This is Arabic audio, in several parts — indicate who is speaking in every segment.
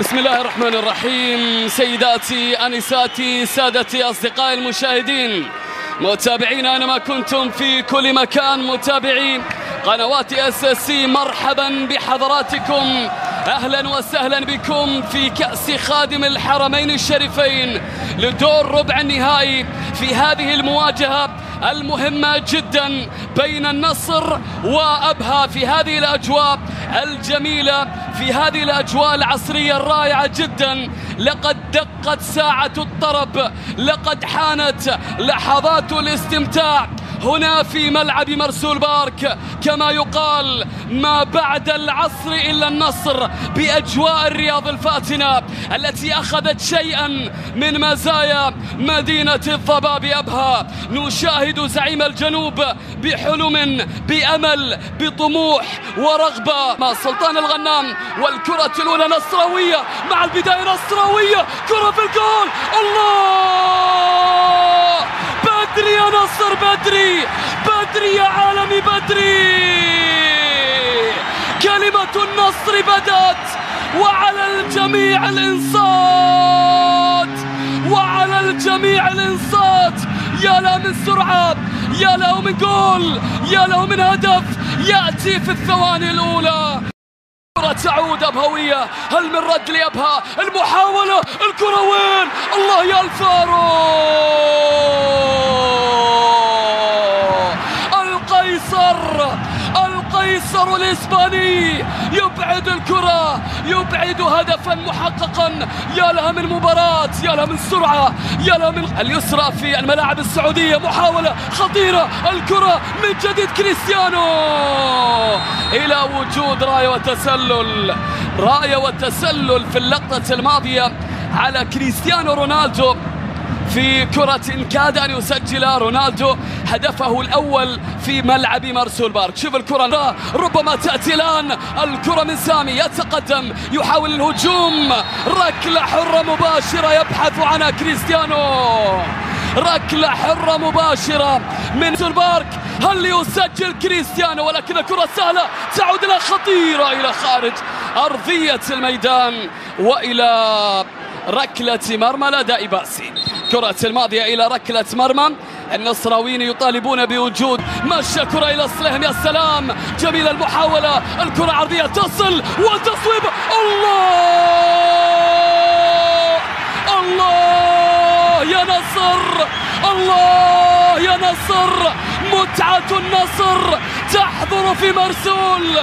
Speaker 1: بسم الله الرحمن الرحيم. سيداتي أنساتي سادتي أصدقائي المشاهدين متابعين أينما كنتم في كل مكان متابعين قنوات SSC مرحبا بحضراتكم. أهلا وسهلا بكم في كأس خادم الحرمين الشريفين لدور ربع النهائي في هذه المواجهة. المهمة جدا بين النصر وأبها في هذه الأجواء الجميلة في هذه الأجواء العصرية الرائعة جدا. لقد دقت ساعة الطرب لقد حانت لحظات الاستمتاع. هنا في ملعب مرسول بارك كما يقال ما بعد العصر إلا النصر بأجواء الرياض الفاتنة التي أخذت شيئا من مزايا مدينة الضباب أبها. نشاهد زعيم الجنوب بحلم بأمل بطموح ورغبة. مع سلطان الغنام والكرة الأولى نصراوية مع البداية نصراوية كرة في الجول. الله! بدري يا نصر بدري. بدري يا عالمي بدري. كلمة النصر بدأت وعلى الجميع الإنصات. وعلى الجميع الإنصات. يا له من سرعة يا له من جول يا له من هدف يأتي في الثواني الأولى. الكرة تعود أبهوية هل من رد لأبها؟ المحاولة الكرة وين؟ الله يا الفارو القيصر القيصر الإسباني يبعد الكرة يبعد هدفا محققا. يا لها من مباراة يا لها من سرعة يا لها من اليسرى في الملاعب السعودية. محاولة خطيرة الكرة من جديد كريستيانو. إلى وجود راية وتسلل راية وتسلل في اللقطة الماضية على كريستيانو رونالدو. في كرة كاد أن يسجل رونالدو هدفه الأول في ملعب مرسول بارك. شوف الكرة. ربما تأتي الآن. الكرة من سامي. يتقدم. يحاول الهجوم. ركلة حرة مباشرة يبحث عنها كريستيانو. ركلة حرة مباشرة من مرسول بارك. هل يسجل كريستيانو؟ ولكن الكرة سهلة. تعود إلى خطيرة. إلى خارج أرضية الميدان. وإلى ركلة مرمى لدى إباسي كرة الماضية إلى ركلة مرمى. النصراويين يطالبون بوجود مشى كرة إلى السلهم يا سلام. جميل المحاولة. الكرة عرضية. تصل والتصويب الله! الله! يا نصر! الله! يا نصر! متعة النصر! تحضر في مرسول!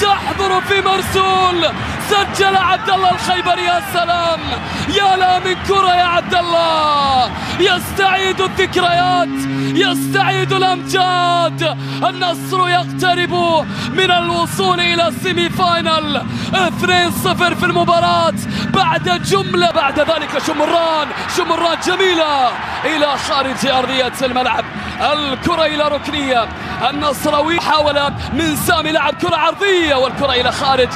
Speaker 1: تحضر في مرسول! سجل عبد الله الخيبري يا سلام. يا لا من كرة يا عبد الله يستعيد الذكريات يستعيد الأمجاد. النصر يقترب من الوصول إلى السيمي فاينل 2-0 في المباراة. بعد جملة بعد ذلك شمران. شمران جميلة إلى خارج أرضية الملعب الكرة إلى ركنية. النصراوي حاول من سامي لعب كرة عرضية والكرة إلى خارج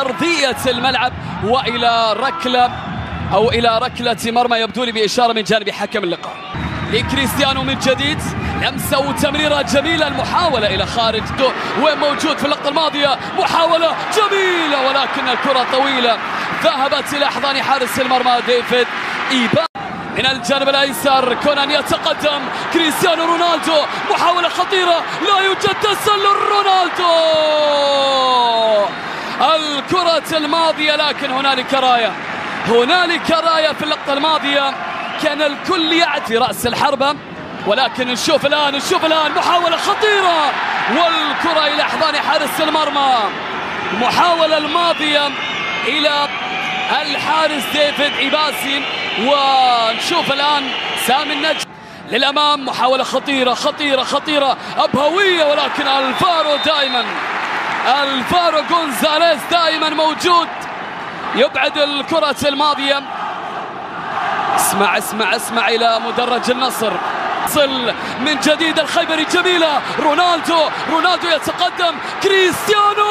Speaker 1: أرضية الملعب وإلى ركلة. أو إلى ركلة مرمى يبدو لي بإشارة من جانب حكم اللقاء. لكريستيانو من جديد لمسة وتمريرة جميلة المحاولة إلى خارج وين موجود في اللقطة الماضية محاولة جميلة ولكن الكرة طويلة. ذهبت إلى أحضان حارس المرمى ديفيد إيبا. من الجانب الأيسر كونان يتقدم كريستيانو رونالدو. محاولة خطيرة لا يوجد تسلل رونالدو الكرة الماضية لكن هنالك راية. هنالك راية في اللقطة الماضية. كان الكل يعد في رأس الحربة. ولكن نشوف الآن نشوف الآن محاولة خطيرة. والكرة إلى أحضان حارس المرمى. المحاولة الماضية إلى الحارس ديفيد إيباسي. ونشوف الآن سامي النجم. للأمام محاولة خطيرة خطيرة خطيرة. أبهوية ولكن ألفارو دائما ألفارو جونزاليز دائما موجود. يبعد الكرة الماضية. اسمع اسمع اسمع إلى مدرج النصر. صل من جديد الخيبري جميلة. رونالدو رونالدو يتقدم. كريستيانو!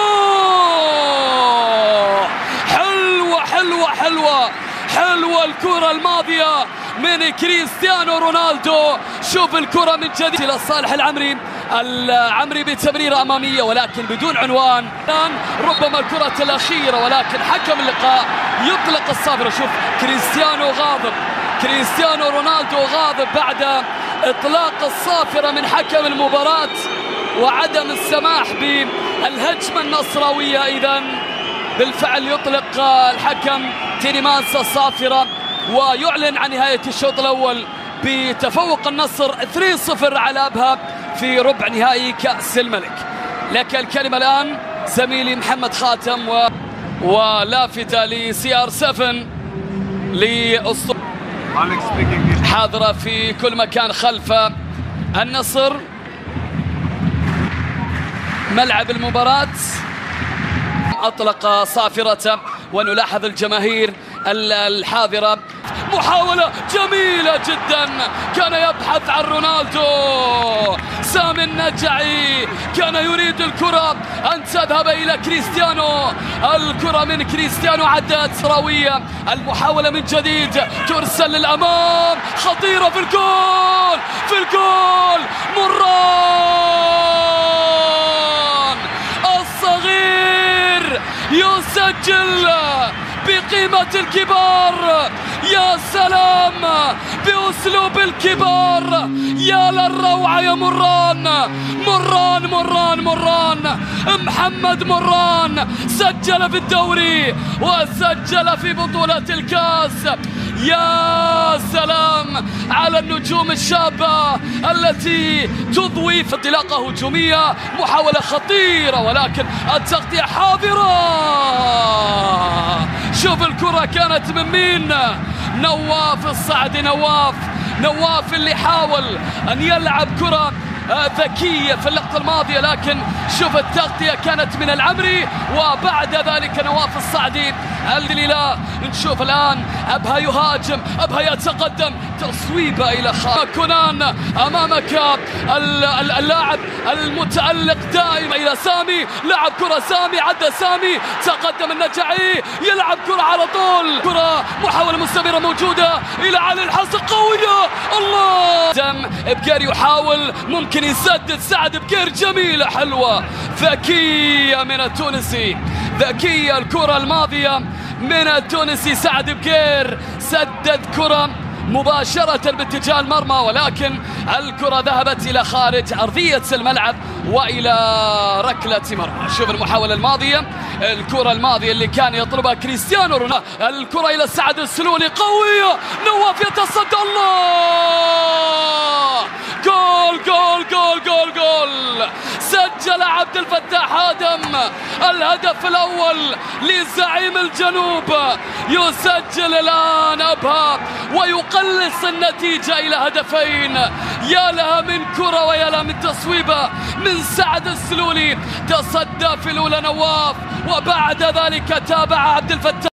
Speaker 1: حلوة حلوة حلوة حلوة الكرة الماضية من كريستيانو رونالدو. شوف الكرة من جديد. إلى صالح العمري. العمري بتمريرة أمامية ولكن بدون عنوان. ربما الكرة الأخيرة ولكن حكم اللقاء. يطلق الصافرة شوف كريستيانو غاضب. كريستيانو رونالدو غاضب بعد إطلاق الصافرة من حكم المباراة وعدم السماح بالهجمة النصراوية. إذا بالفعل يطلق الحكم. تيريمانس الصافرة ويعلن عن نهاية الشوط الأول بتفوق النصر 3-0 على أبها. في ربع نهائي كأس الملك. لك الكلمة الآن زميلي محمد خاتم و... ولافتة لسي ار 7 لأسطورة حاضرة في كل مكان خلف النصر. ملعب المباراة. أطلق صافرة ونلاحظ الجماهير. الحاضرة. محاولة جميلة جدا. كان يبحث عن رونالدو. سامي النجعي كان يريد الكرة. أن تذهب إلى كريستيانو. الكرة من كريستيانو عدت سراوية المحاولة من جديد. ترسل للأمام. خطيرة في الجول. في الجول. مران. الصغير يسجل بقيمة الكبار. يا سلام بأسلوب الكبار. يا للروعة يا مران. مران مران مران. محمد مران سجل في الدوري وسجل في بطولة الكاس. يا سلام على النجوم الشابة التي تضوي في انطلاقة هجومية. محاولة خطيرة ولكن التغطية حاضرة. شوف الكرة كانت من مين؟ نواف الصعد نواف. نواف اللي حاول أن يلعب كرة ذكية في اللقطة الماضية لكن شوف التغطية كانت من العمري وبعد ذلك نواف الصعدي لا نشوف الآن. أبها يهاجم أبها يتقدم تصويبة إلى خارج. كونان أمامك اللاعب المتألق دائما إلى سامي لعب كرة سامي عدى سامي تقدم النجعي يلعب كرة على طول. كرة محاولة مستمرة موجودة إلى علي الحصر قوية. الله! دم بكير يحاول ممكن يسدد سعد بكير جميلة حلوة. ذكية من التونسي. ذكية الكرة الماضية من التونسي سعد بكير. سدد كرة مباشرة باتجاه المرمى ولكن الكرة ذهبت إلى خارج أرضية الملعب وإلى ركلة مرمى. شوف المحاولة الماضية. الكرة الماضية اللي كان يطلبها كريستيانو رونالدو. الكرة إلى سعد السلولي قوية. نواف يتصدى. الله! جول سجل عبد الفتاح آدم الهدف الأول لزعيم الجنوب. يسجل الآن أبها ويقلص النتيجة إلى هدفين. يا لها من كرة ويا لها من تصويبة من سعد السلولي تصدى في الأولى نواف. وبعد ذلك تابع عبد الفتاح.